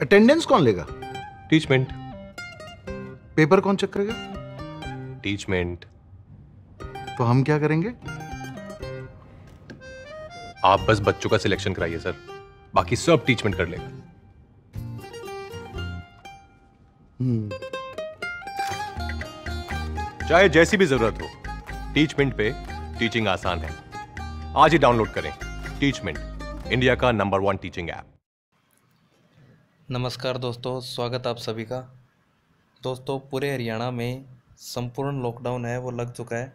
Attendance कौन लेगा? Teachmint paper कौन चेक करेगा? टीचमेंट तो हम क्या करेंगे? आप बस बच्चों का सिलेक्शन कराइए सर बाकी सब टीचमेंट कर लेगा। हम्म, चाहे जैसी भी ज़रूरत हो टीचमेंट पे टीचिंग आसान है। आज ही डाउनलोड करें टीचमेंट इंडिया का नंबर वन टीचिंग ऐप नमस्कार दोस्तों, स्वागत आप सभी का। दोस्तों, पूरे हरियाणा में संपूर्ण लॉकडाउन है, वो लग चुका है।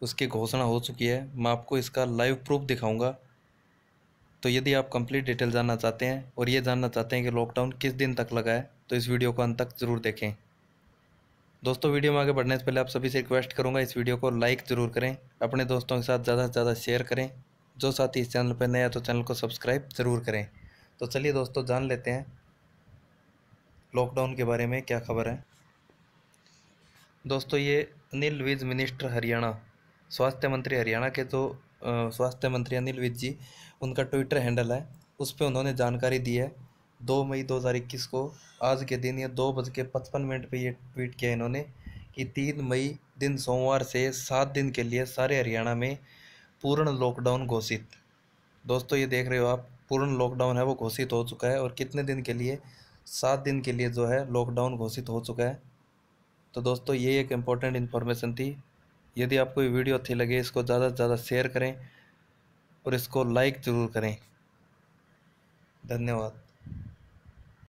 उसकी घोषणा हो चुकी है। मैं आपको इसका लाइव प्रूफ दिखाऊँगा। तो यदि आप कंप्लीट डिटेल जानना चाहते हैं और ये जानना चाहते हैं कि लॉकडाउन किस दिन तक लगा है तो इस वीडियो को अंत तक ज़रूर देखें। दोस्तों वीडियो में आगे बढ़ने से पहले आप सभी से रिक्वेस्ट करूँगा, इस वीडियो को लाइक ज़रूर करें, अपने दोस्तों के साथ ज़्यादा से ज़्यादा शेयर करें। जो साथी इस चैनल पर नया तो चैनल को सब्सक्राइब ज़रूर करें। तो चलिए दोस्तों, जान लेते हैं लॉकडाउन के बारे में क्या खबर है? दोस्तों ये अनिल विज मिनिस्टर हरियाणा स्वास्थ्य मंत्री हरियाणा के अ, स्वास्थ्य मंत्री अनिल विज जी उनका ट्विटर हैंडल है। उस पर उन्होंने जानकारी दी है दो मई दो हज़ार इक्कीस को आज के दिन या दो बज के पचपन मिनट पर ये ट्वीट किया इन्होंने कि तीन मई दिन सोमवार से सात दिन के लिए सारे हरियाणा में पूर्ण लॉकडाउन घोषित। दोस्तों ये देख रहे हो आप पूर्ण लॉकडाउन है वो घोषित हो चुका है और कितने दिन के लिए सात दिन के लिए जो है लॉकडाउन घोषित हो चुका है। तो दोस्तों, ये एक इंपॉर्टेंट इन्फॉर्मेशन थी। यदि आपको ये वीडियो अच्छी लगे, इसको ज़्यादा से ज़्यादा शेयर करें और इसको लाइक ज़रूर करें। धन्यवाद।